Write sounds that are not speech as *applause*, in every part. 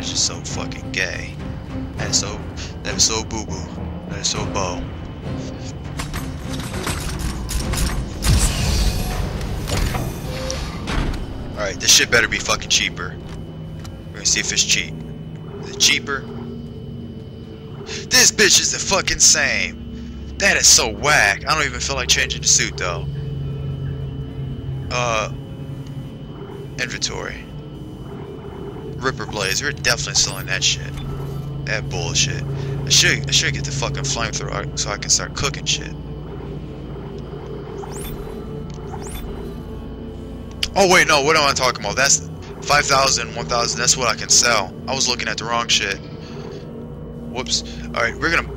is just so fucking gay. That is so that is so boo boo. That is so bow. Alright, this shit better be fucking cheaper. We're gonna see if it's cheap. Is it cheaper? This bitch is the fucking same. That is so whack. I don't even feel like changing the suit though. Uh, inventory. Ripper Blades. We're definitely selling that shit. That bullshit. I should I should get the fucking flamethrower so I can start cooking shit. Oh wait, no, what am I talking about? That's 5,000, 1,000, that's what I can sell. I was looking at the wrong shit. Whoops. Alright, we're gonna...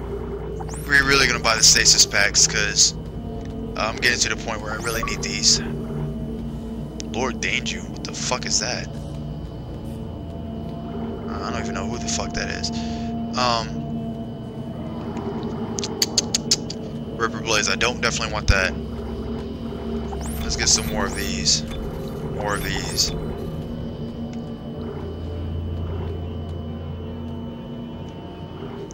We're really gonna buy the stasis packs, because... I'm getting to the point where I really need these. Lord Danger, what the fuck is that? I don't even know who the fuck that is. Um... Ripper Blades, I don't definitely want that. Let's get some more of these more of these.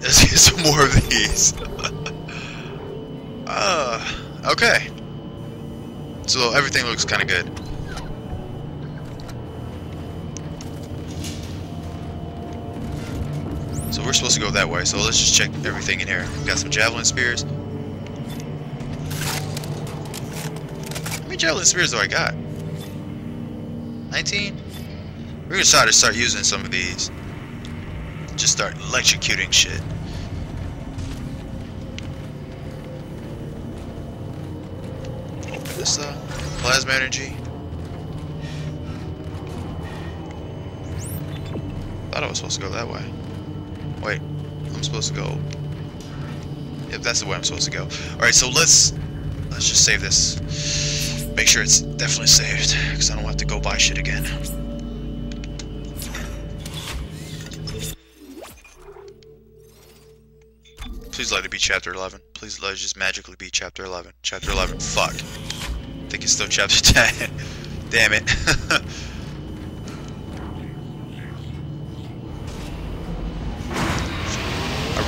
Let's *laughs* get some more of these. *laughs* uh, okay. So everything looks kind of good. We're supposed to go that way, so let's just check everything in here. got some javelin spears. How many javelin spears do I got? 19? We're gonna try to start using some of these. Just start electrocuting shit. Open this up. Plasma energy. Thought I was supposed to go that way. Wait, I'm supposed to go. Yep, that's the way I'm supposed to go. Alright, so let's let's just save this. Make sure it's definitely saved, because I don't have to go buy shit again. Please let it be chapter 11. Please let it just magically be chapter 11. Chapter 11. Fuck. I think it's still chapter *laughs* 10. Damn it. *laughs*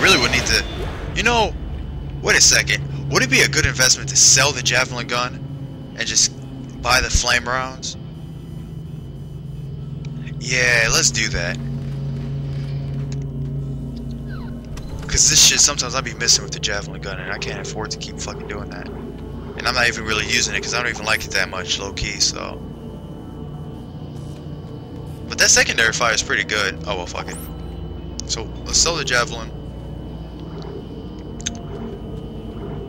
really would need to... You know... Wait a second. Would it be a good investment to sell the javelin gun and just buy the flame rounds? Yeah, let's do that. Because this shit, sometimes I'll be missing with the javelin gun and I can't afford to keep fucking doing that. And I'm not even really using it because I don't even like it that much low-key, so... But that secondary fire is pretty good. Oh well, fuck it. So, let's sell the javelin.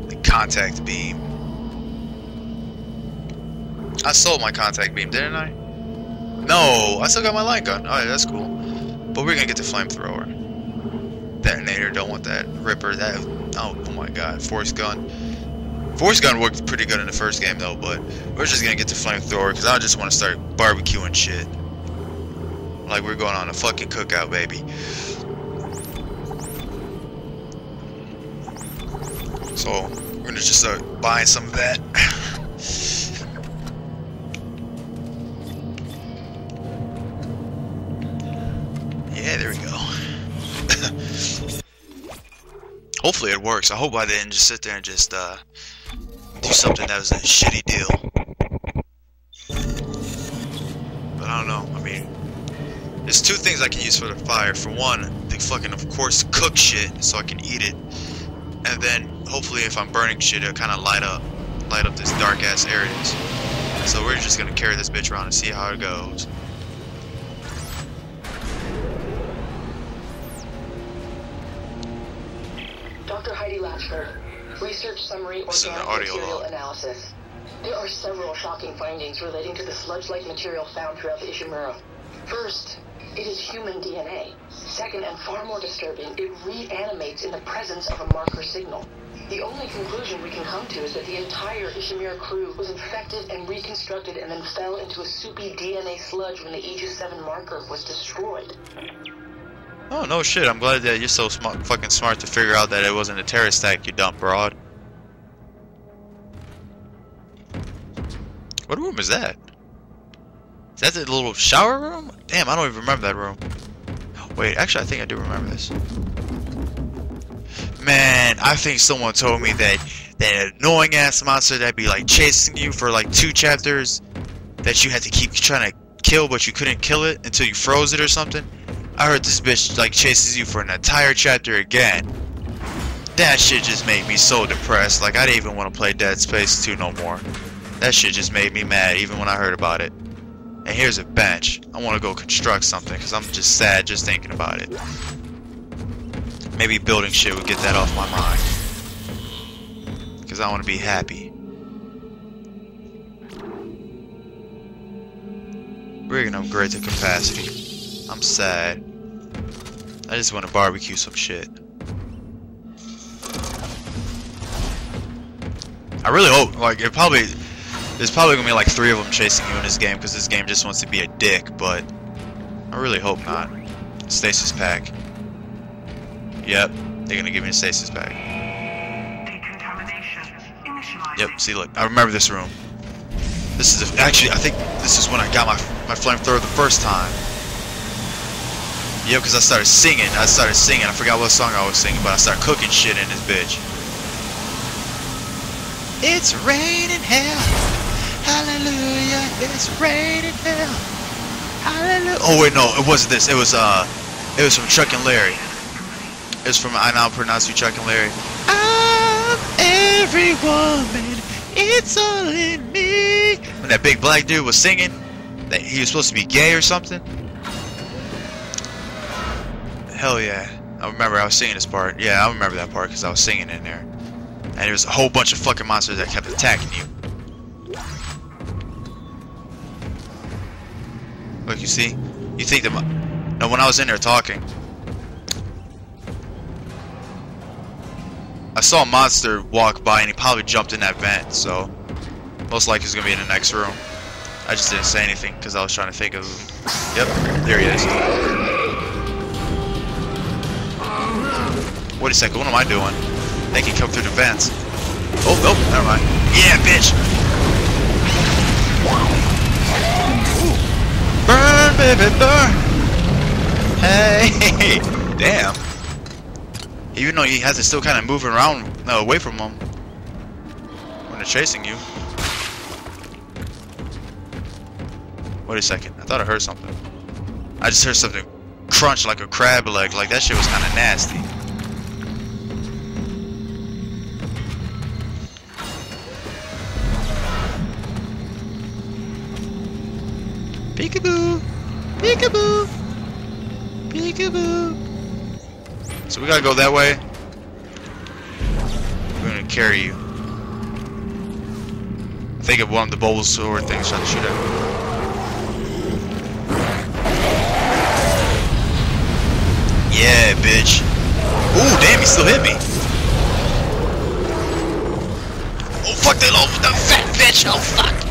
The contact beam. I sold my contact beam, didn't I? No, I still got my line gun. Alright, that's cool. But we're gonna get the flamethrower. Detonator, don't want that. Ripper, that... Oh, oh my god. Force gun. Force gun worked pretty good in the first game, though, but we're just gonna get the flamethrower, because I just want to start barbecuing shit. Like we're going on a fucking cookout, baby. So, we're gonna just start buying some of that. *sighs* Yeah, there we go. *laughs* Hopefully it works. I hope I didn't just sit there and just uh, do something that was a shitty deal. But I don't know. I mean, there's two things I can use for the fire. For one, the fucking, of course, cook shit so I can eat it. And then, hopefully, if I'm burning shit, it'll kind of light up, light up this dark ass areas. So we're just gonna carry this bitch around and see how it goes. Dr. Heidi Latchford, research summary organic material log. analysis. There are several shocking findings relating to the sludge-like material found throughout the Ishimura. First, it is human DNA. Second, and far more disturbing, it reanimates in the presence of a marker signal. The only conclusion we can come to is that the entire Ishimura crew was infected and reconstructed and then fell into a soupy DNA sludge when the Aegis 7 marker was destroyed. Oh, no shit. I'm glad that you're so smart, fucking smart to figure out that it wasn't a terrorist attack, you dumb broad. What room is that? Is that the little shower room? Damn, I don't even remember that room. Wait, actually, I think I do remember this. Man, I think someone told me that that annoying ass monster that be like chasing you for like two chapters that you had to keep trying to kill but you couldn't kill it until you froze it or something. I heard this bitch like chases you for an entire chapter again. That shit just made me so depressed. Like I didn't even want to play Dead Space 2 no more. That shit just made me mad even when I heard about it. And here's a bench. I want to go construct something because I'm just sad just thinking about it. Maybe building shit would get that off my mind. Because I want to be happy. We're upgrade to capacity. I'm sad. I just want to barbecue some shit. I really hope, like, it probably, there's probably gonna be like three of them chasing you in this game because this game just wants to be a dick, but I really hope not. Stasis pack. Yep, they're gonna give me a stasis pack. Yep, see look, I remember this room. This is, a, actually, I think this is when I got my, my flamethrower the first time. Yep, because I started singing, I started singing, I forgot what song I was singing, but I started cooking shit in this bitch. It's raining hell, hallelujah, it's raining hell, hallelujah. Oh wait, no, it wasn't this, it was, uh, it was from Chuck and Larry. It's from I Now Pronounce You Chuck and Larry. I'm every woman, it's all in me. When that big black dude was singing, that he was supposed to be gay or something. Hell yeah. I remember I was singing this part. Yeah, I remember that part because I was singing in there. And there was a whole bunch of fucking monsters that kept attacking you. You see? You think that... No, when I was in there talking, I saw a monster walk by and he probably jumped in that vent, so most likely he's gonna be in the next room. I just didn't say anything because I was trying to think of. Yep, there he is. Wait a second, what am I doing? They can come through the vents. Oh, nope, never mind. Yeah, bitch! Hey, *laughs* damn. Even though he has to still kind of move around uh, away from them when they're chasing you. Wait a second. I thought I heard something. I just heard something crunch like a crab leg. Like that shit was kind of nasty. Peekaboo! Peekaboo! Peekaboo! So we gotta go that way. We're gonna carry you. I think of one of the Bulbasaur things trying to shoot at. Yeah, bitch. Ooh, damn, he still hit me. Oh, fuck that little the fat bitch. Oh, fuck.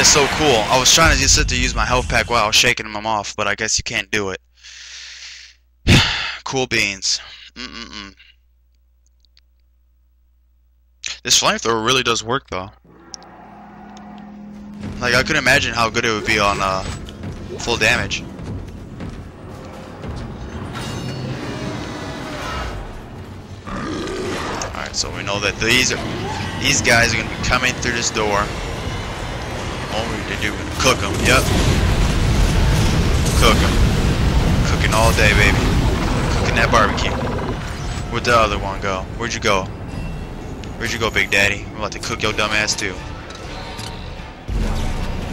Is so cool. I was trying to just sit to use my health pack while I was shaking them off, but I guess you can't do it. *sighs* cool beans. Mm-mm-mm. This flamethrower really does work, though. Like, I could imagine how good it would be on uh, full damage. Alright, so we know that these are these guys are gonna be coming through this door. All we to do is cook them. Yep. Cook them. Cooking all day, baby. Cooking that barbecue. Where'd the other one go? Where'd you go? Where'd you go, Big Daddy? I'm about to cook your dumb ass too.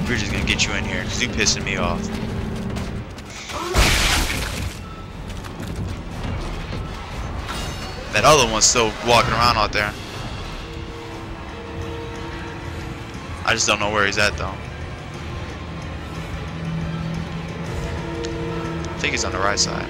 We're just gonna get you in here because you pissing me off. That other one's still walking around out there. I just don't know where he's at though. I think he's on the right side.